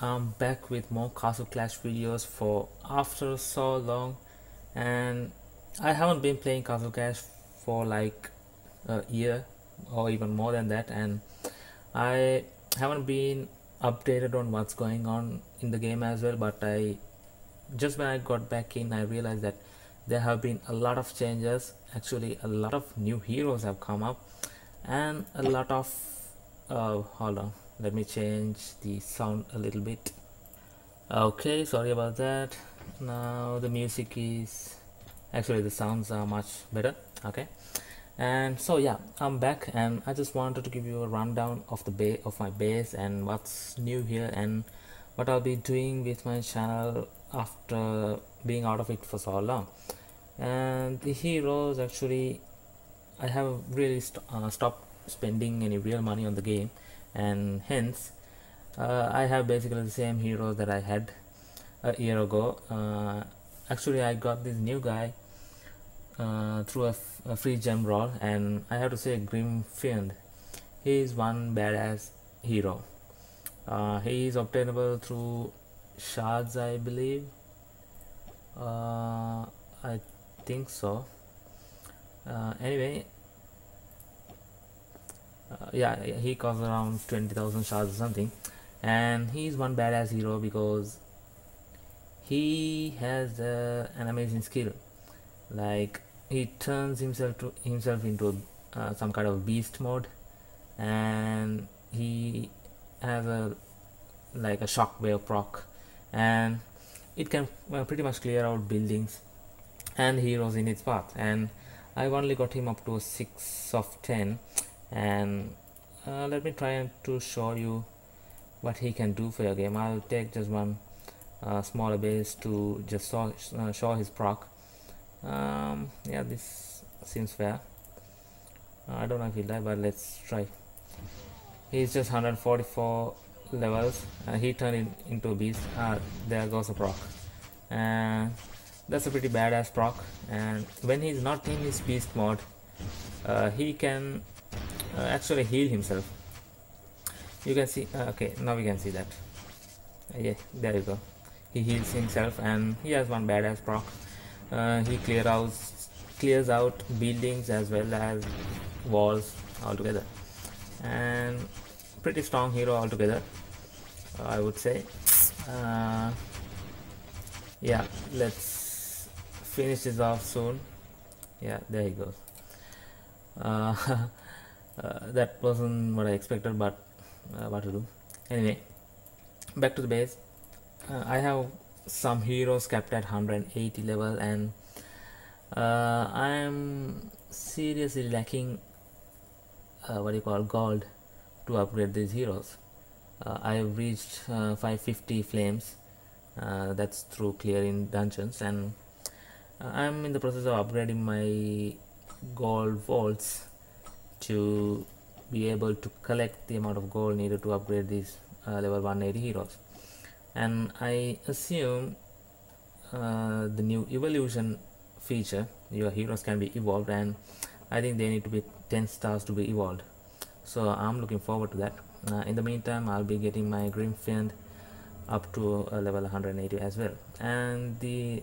I'm back with more Castle Clash videos for after so long and I haven't been playing Castle Clash for like a year or even more than that and I haven't been updated on what's going on in the game as well but I just when I got back in I realized that there have been a lot of changes. Actually a lot of new heroes have come up and a lot of uh, hold on let me change the sound a little bit. Okay sorry about that. Now the music is actually the sounds are much better okay? And so yeah i'm back and i just wanted to give you a rundown of the base of my base and what's new here and what i'll be doing with my channel after being out of it for so long. And the heroes actually i have really st uh, stopped spending any real money on the game and hence uh, I have basically the same hero that I had a year ago. Uh, actually I got this new guy uh, through a, free gem roll and I have to say Grimfiend he is one badass hero. Uh, he is obtainable through shards I believe. Uh, I think so. Uh, anyway yeah he costs around 20,000 shards or something. And he's one badass hero because he has uh, an amazing skill. Like he turns himself to himself into uh, some kind of beast mode. And he has a like a shockwave proc. And it can uh, pretty much clear out buildings and heroes in its path. And I've only got him up to 6 of 10 and uh, let me try to show you what he can do for your game. I'll take just one uh, smaller base to just show, uh, show his proc. Um, yeah this seems fair. I don't know if he'll die but let's try. He's just 144 levels. Uh, he turned in, into a beast. Uh, there goes a proc. And that's a pretty badass proc. And when he's not in his beast mode uh, he can uh, actually heal himself. You can see uh, okay now we can see that. Uh, yeah there you go. He heals himself and he has one badass proc. Uh, he clear out clears out buildings as well as walls altogether. And pretty strong hero altogether I would say. Uh, yeah let's finish this off soon. Yeah there he goes. Uh, that wasn't what I expected but uh, what to do. Anyway back to the base. Uh, I have some heroes kept at 180 level and uh, I'm seriously lacking uh, what you call gold to upgrade these heroes. Uh, I have reached 550 flames. That's through clearing dungeons and I'm in the process of upgrading my gold vaults to be able to collect the amount of gold needed to upgrade these uh, level 180 heroes. And I assume uh, the new evolution feature your heroes can be evolved and I think they need to be 10 stars to be evolved. So I'm looking forward to that. Uh, in the meantime I'll be getting my Grimfiend up to a level 180 as well. And the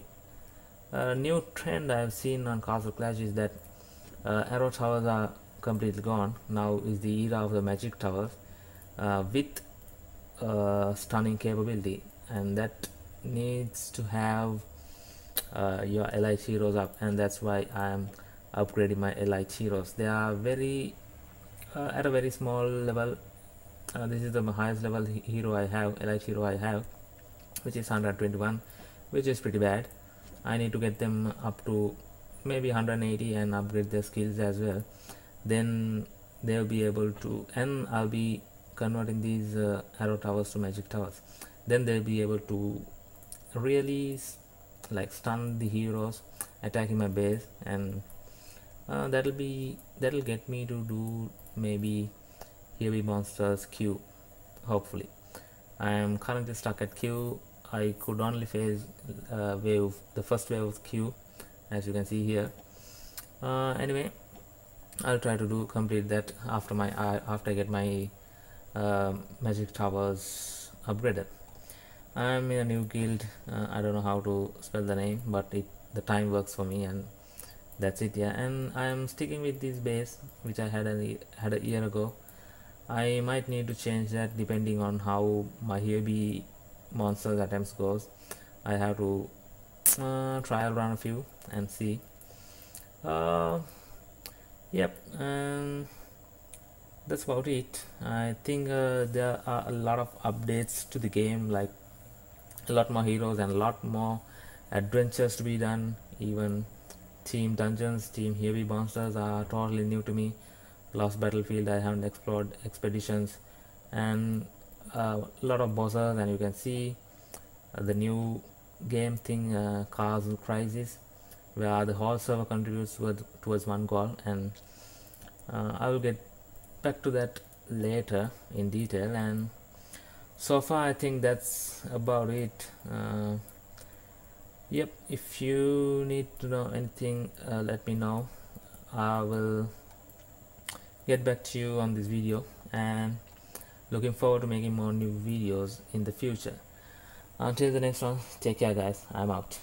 uh, new trend I've seen on Castle Clash is that uh, arrow towers are completely gone. Now is the era of the magic towers uh, with uh, stunning capability. And that needs to have uh, your elite heroes up. And that's why I'm upgrading my elite heroes. They are very uh, at a very small level. Uh, this is the highest level hero I have elite hero I have which is 121 which is pretty bad. I need to get them up to maybe 180 and upgrade their skills as well then they'll be able to and I'll be converting these uh, arrow towers to magic towers. Then they'll be able to really like stun the heroes attacking my base and uh, that'll be that'll get me to do maybe Here Be Monsters Q hopefully. I am currently stuck at Q. I could only face uh, wave the first wave of Q as you can see here. Uh, anyway I'll try to do complete that after my uh, after I get my uh, magic towers upgraded. I'm in a new guild uh, I don't know how to spell the name but it the time works for me and that's it yeah. And I'm sticking with this base which I had a had a year ago. I might need to change that depending on how my heavy monsters attempts goes. I have to uh, trial run a few and see. Uh, yep and that's about it. I think uh, there are a lot of updates to the game like a lot more heroes and a lot more adventures to be done. Even team dungeons team Here Be Monsters are totally new to me. Lost battlefield I haven't explored expeditions. And uh, a lot of bosses and you can see uh, the new game thing uh, castle crisis where the whole server contributes towards, one goal and uh, I will get back to that later in detail. And so far I think that's about it. Uh, yep if you need to know anything uh, let me know. I will get back to you on this video and looking forward to making more new videos in the future. Until the next one take care guys. I'm out